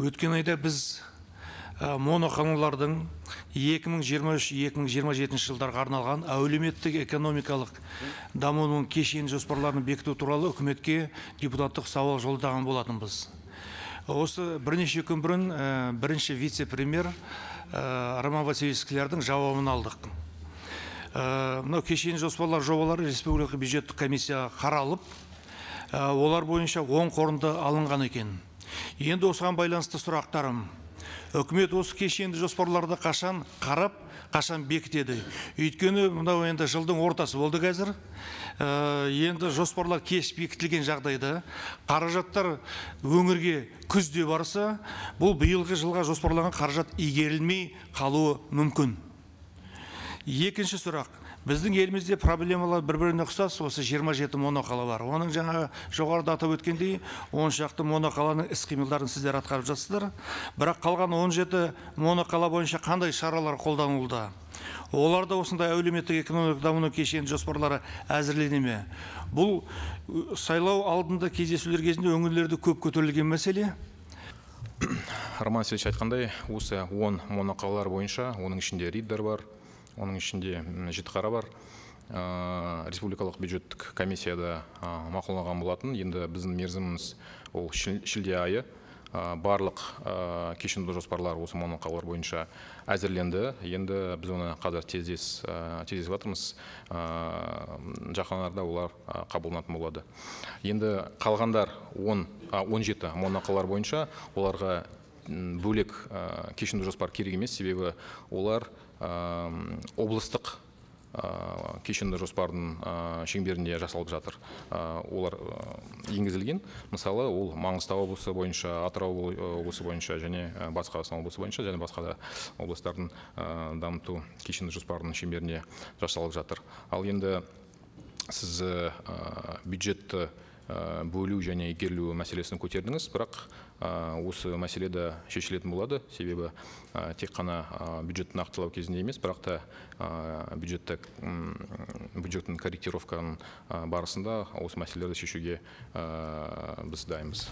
өткен айда біз ы моноқалалардың екі мың жиырма үш екі мың жиырма жетінші жылдарға арналған әлеуметтік экономикалық дамуының кешенді жоспарларын бекіту туралы үкіметке депутаттық сауал жолдаған болатынбыз. Осы бірнеше күн бұрын і бірінші вице премьер і роман васильевич склярдың жауабын алдық. І мынау кешенді жоспарлар жобалары республикалық бюджеттік комиссияға қаралып і олар бойынша оң қорынды алынған екен. Енді осыған байланысты сұрақтарым. Үкімет осы кешенді жоспарларды қашан қарап қашан бекітеді? Өйткені мынау енді жылдың ортасы болды қазір. І енді жоспарлар кеш бекітілген жағдайда қаражаттар өңірге күзде барса бұл биылғы жылға жоспарланған қаражат игерілмей қалуы мүмкін. Екінші сұрақ. Біздің елімізде проблемалар бір біріне ұқсас. Осы жиырма жеті моноқала бар. Оның жаңағы жоғарыда атап өткендей он шақты моноқаланың іс қимылдарын сіздер атқарып жатсыздар. Бірақ қалған он жеті моноқала бойынша қандай шаралар қолданылуда? Оларда осындай әлеуметтік экономикалық даму кешенді жоспарлары әзірлене ме? Бұл сайлау алдында кездесулер кезінде өңірлерде көп көтерілген мәселе. Роман айтқандай осы он моноқалалар бойынша оның ішінде риддер бар оның ішінде жітіқара бар. Ыыы республикалық бюджеттік комиссияда ы мақұлдаған болатын. Енді біздің мерзіміміз ол шіл- шілде айы. Ы барлық кешенді жоспарлар осы моноқалалар бойынша әзірленді. Енді біз оны қазір тездес ы тездетіп жатырмыз. Жақын арада олар қабылданатын болады. Енді қалғандар он он жеті бойынша оларға бөлек кешенді жоспар керек емес. Себебі олар облыстық кешенді жоспардың шеңберінде жасалып жатыр. Олар енгізілген. Мысалы ол маңғыстау облысы бойынша атырау облысы бойынша және батыс қазақстан облысы бойынша және басқа да облыстардың дамыту кешенді жоспарының шеңберінде жасалып жатыр. Ал енді сіз бюджетті бөлу және игерілу мәселесін көтердіңіз. Бірақ ы осы мәселе де шешілетін болады. Себебі ы тек қана бюджетті нақтылау кезінде емес бірақ та м, бюджеттің корректировканың барысында осы мәселелерді шешуге біз дайынбыз.